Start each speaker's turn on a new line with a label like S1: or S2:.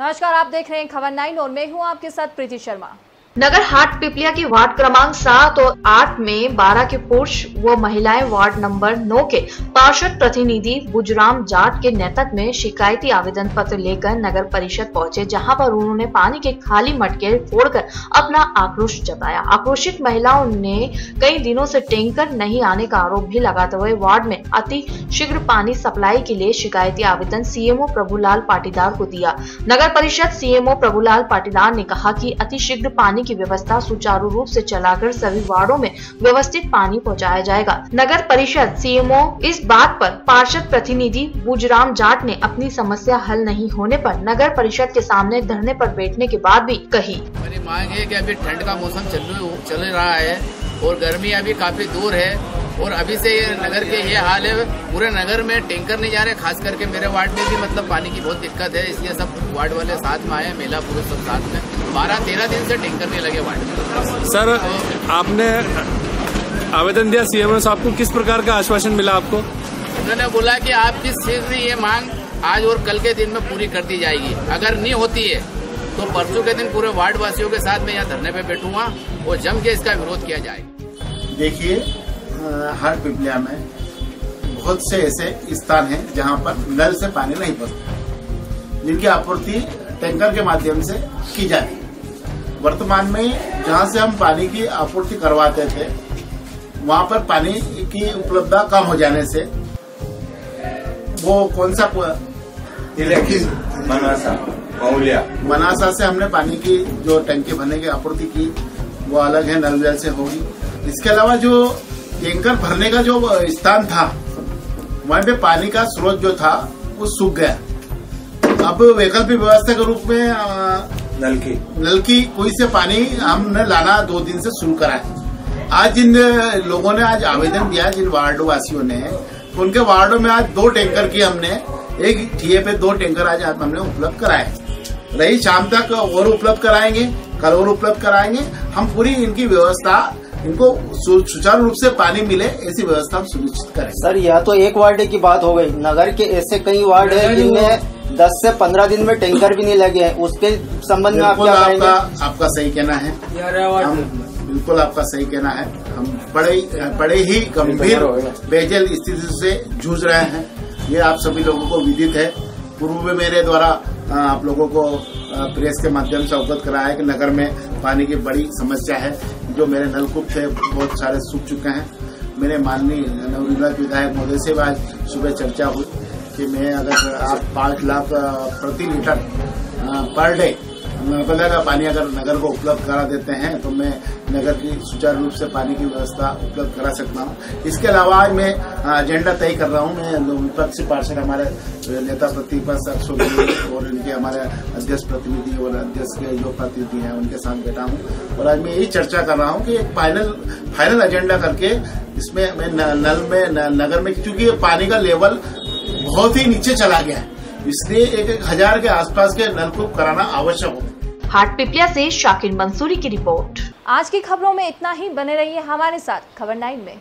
S1: नमस्कार आप देख रहे हैं खबर नाइन और मैं हूँ आपके साथ प्रीति शर्मा।
S2: नगर हाट पिपलिया के वार्ड क्रमांक सात और आठ में बारह के पुरुष व महिलाएँ वार्ड नंबर नौ के पार्षद प्रतिनिधि बुजराम जाट के नेतृत्व में शिकायती आवेदन पत्र लेकर नगर परिषद पहुँचे, जहाँ पर उन्होंने पानी के खाली मटके फोड़कर अपना आक्रोश जताया। आक्रोशित महिलाओं ने कई दिनों से टैंकर नहीं आने का आरोप भी लगाते हुए वार्ड में अति शीघ्र पानी सप्लाई के लिए शिकायती आवेदन सीएमओ प्रभुलाल पाटीदार को दिया। नगर परिषद सीएमओ प्रभुलाल पाटीदार ने कहा की अति शीघ्र पानी पानी की व्यवस्था सुचारू रूप से चलाकर सभी वार्डो में व्यवस्थित पानी पहुँचाया जाएगा। नगर परिषद सीएमओ इस बात पर पार्षद प्रतिनिधि बुजराम जाट ने अपनी समस्या हल नहीं होने पर नगर परिषद के सामने धरने पर बैठने के बाद भी कही।
S3: मेरी मांग है की अभी ठंड का मौसम चल चल रहा है और गर्मी अभी काफ़ी दूर है। और अभी से ये नगर के ये हाल है पूरे नगर में टैंकर नहीं जा रहे खास करके मेरे वार्ड में भी मतलब पानी की बहुत दिक्कत है इसलिए सब वार्ड वाले साथ में आए मेला पुरुष सब साथ में। बारह तेरह दिन से टैंकर नहीं लगे वार्ड में।
S4: सर आपने आवेदन दिया सीएम साहब को किस प्रकार का आश्वासन मिला आपको?
S3: उन्होंने बोला कि आपकी शीघ्र ये मांग आज और कल के दिन में पूरी कर दी जाएगी। अगर नहीं होती है तो परसों के दिन पूरे वार्ड वासियों के साथ मैं यहाँ धरने पे बैठूँगा और जम के इसका विरोध किया जाएगा।
S5: देखिए हर पिपलिया में बहुत से ऐसे स्थान हैं जहाँ पर नल से पानी नहीं पहुँचता जिनकी आपूर्ति टैंकर के माध्यम से की जाती है। वर्तमान में जहाँ से हम पानी की आपूर्ति करवाते थे वहाँ पर पानी की उपलब्धता कम हो जाने से वो कौन सा
S6: मनासा
S5: मनासा से हमने पानी की जो टंकी भरने की आपूर्ति की वो अलग है नल जल से होगी। इसके अलावा जो टैंकर भरने का जो स्थान था वहाँ पे पानी का स्रोत जो था वो सूख गया। अब वैकल्पिक व्यवस्था के रूप में
S6: नलकी
S5: नलकी कोई से पानी हमने लाना दो दिन से शुरू करा है। आज जिन लोगों ने आज आवेदन दिया जिन वार्ड वासियों ने तो उनके वार्डो में आज दो टैंकर की हमने एक ठीए पे दो टैंकर आज हमने उपलब्ध कराए रही शाम तक और उपलब्ध कराएँगे कल और उपलब्ध कराएँगे। हम पूरी इनकी व्यवस्था इनको सुचारू रूप से पानी मिले ऐसी व्यवस्था हम सुनिश्चित करें।
S7: सर यह तो एक वार्ड की बात हो गई। नगर के ऐसे कई वार्ड है जिनमें दस से पंद्रह दिन में टैंकर भी नहीं लगे हैं। उसके संबंध में आप क्या
S5: आपका, आपका सही कहना है। हम बिल्कुल आपका सही कहना है। हम बड़े बड़े ही गंभीर बेजल स्थिति से जूझ रहे हैं। ये आप सभी लोगों को विदित है। पूर्व में मेरे द्वारा आप लोगों को प्रेस के माध्यम से अवगत कराया है कि नगर में पानी की बड़ी समस्या है। जो मेरे नलकूप थे, बहुत सारे सूख चुके हैं। मेरे माननीय नवनिर्वाचित विधायक महोदय से आज सुबह चर्चा हुई कि मैं अगर आप पाँच लाख प्रति लीटर पर डे नर्मदा का पानी अगर नगर को उपलब्ध करा देते हैं तो मैं नगर की सुचारू रूप से पानी की व्यवस्था उपलब्ध करा सकता हूँ। इसके अलावा आज मैं एजेंडा तय कर रहा हूँ। मैं विपक्षी पार्षद हमारे नेता प्रतिपक्ष और इनके हमारे अध्यक्ष प्रतिनिधि और अध्यक्ष के जो प्रतिनिधि हैं, उनके साथ बैठा हूँ। और आज मैं यही चर्चा कर रहा हूँ कि एक फाइनल फाइनल एजेंडा करके इसमें मैं नल में नगर में, क्योंकि पानी का लेवल बहुत ही नीचे चला गया है। इसलिए एक एक हज़ार के आसपास के नलकूप कराना आवश्यक हो
S2: हाट पिपलिया से शाकिर मंसूरी की रिपोर्ट।
S1: आज की खबरों में इतना ही। बने रहिए हमारे साथ खबर नाइन में।